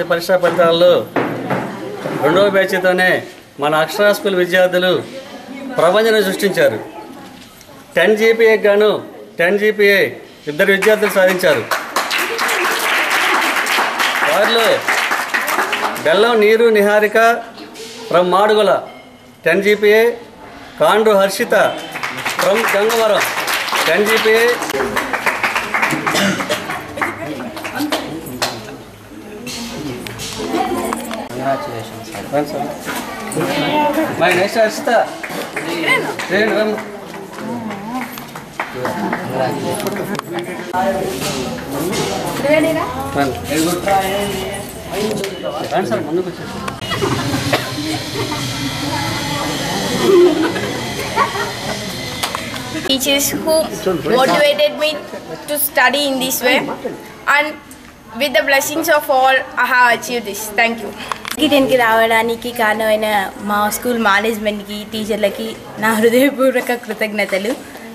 పరీక్షా ఫలితాల్లో రెండవ బ్యాచ్తోనే మన అక్షరా స్కూల్ విద్యార్థులు ప్రపంచం సృష్టించారు. టెన్ జీపీఏ గాను టెన్ జీపీఏ ఇద్దరు విద్యార్థులు సాధించారు. వారిలో Bellam Neeru Niharika from Madugula ten GPA Kandru Harshitha from Gangavaram ten GPA my next Harshita Renu రమ్మ. రండి. రండి సార్ ముందుకు వచ్చేసి teachers who motivated me to study in this way and with the blessings of all I have achieved this. Thank you. కి టెన్కి రావడానికి కారణమైన మా స్కూల్ మేనేజ్మెంట్కి టీచర్లకి నా హృదయపూర్వక కృతజ్ఞతలు.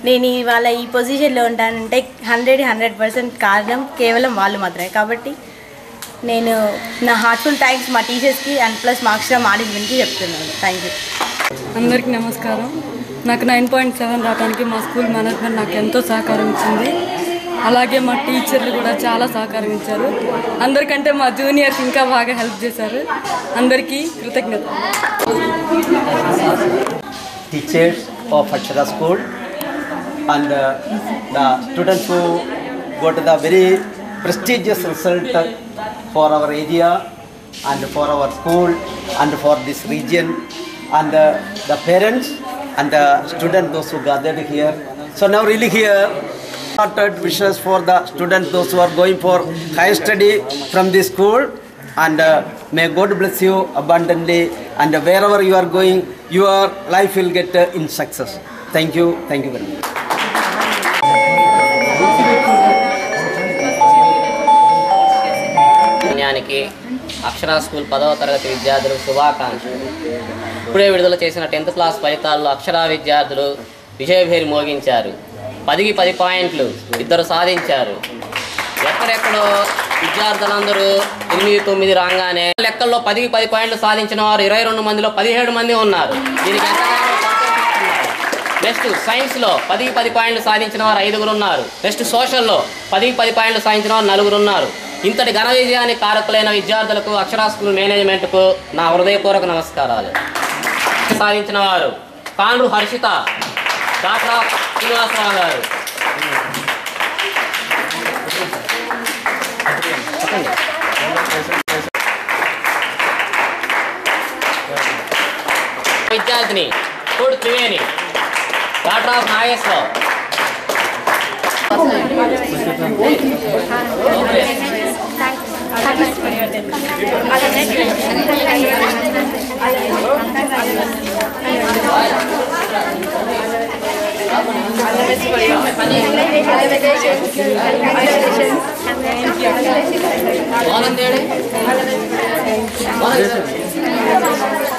నేను ఇవాళ ఈ పొజిషన్లో ఉంటానంటే హండ్రెడ్ హండ్రెడ్ పర్సెంట్ కారణం కేవలం వాళ్ళు మాత్రమే. కాబట్టి నేను నా హార్ట్ఫుల్ థ్యాంక్స్ మా టీచర్స్కి అండ్ ప్లస్ మా అక్షర మేనేజ్మెంట్కి చెప్తున్నాను. థ్యాంక్ యూ అందరికీ నమస్కారం. నాకు నైన్ పాయింట్ సెవెన్ రావడానికి మా స్కూల్ మేనేజ్మెంట్ నాకు ఎంతో సహకారం ఇచ్చింది. అలాగే మా టీచర్లు కూడా చాలా సహకరించారు అందరికంటే మా జూనియర్స్ ఇంకా బాగా హెల్ప్ చేశారు. అందరికీ కృతజ్ఞత teachers of Akshara school and the students got the very prestigious result for our area and for our school and for this region and the parents and the student those gathered here so now really hear hearted wishes for the student those are going for high study from the school and may God bless you abundantly and wherever you are going your life will get in success thank you thank you very much Akshara school పదవ తరగతి విద్యార్థులు శుభాకాంక్షలు. ఇప్పుడే విడుదల చేసిన tenth class ఫలితాల్లో అక్షరా విద్యార్థులు విజయభేరి మోగించారు. పదికి పది పాయింట్లు ఇద్దరు సాధించారు. ఎక్కడెక్కడో విద్యార్థులందరూ ఎనిమిది తొమ్మిది రాగానే లెక్కల్లో పదికి పది పాయింట్లు సాధించిన వారు ఇరవై రెండు మందిలో పదిహేడు మంది ఉన్నారు. దీనికి నెక్స్ట్ సైన్స్లో పదికి పది పాయింట్లు సాధించిన వారు ఐదుగురు ఉన్నారు. నెక్స్ట్ సోషల్లో పదికి పది పాయింట్లు సాధించిన వారు నలుగురు ఉన్నారు. ఇంతటి ఘన విజయానికి కారకులైన విద్యార్థులకు అక్షరా స్కూల్ మేనేజ్మెంట్కు నా హృదయపూర్వక నమస్కారాలు. సాధించిన వారు కాండ్రు హర్షిత डाटा सीमा सागर विद्यार्थिनी फ़ूड त्रिवेणी डाटा नागेश्वर ఆఫ్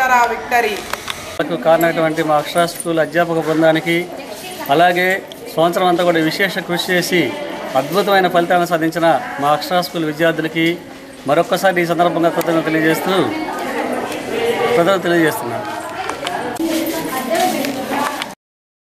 అక్షర విక్టరీ. కారణమైనటువంటి మా అక్షరా స్కూల్ అధ్యాపక బృందానికి అలాగే సంవత్సరం అంతా కూడా విశేష కృషి చేసి అద్భుతమైన ఫలితాలను సాధించిన మా అక్షరా స్కూల్ విద్యార్థులకి మరొక్కసారి ఈ సందర్భంగా కృతజ్ఞతలు తెలియజేస్తూ కృతజ్ఞతలు తెలియజేస్తున్నాను.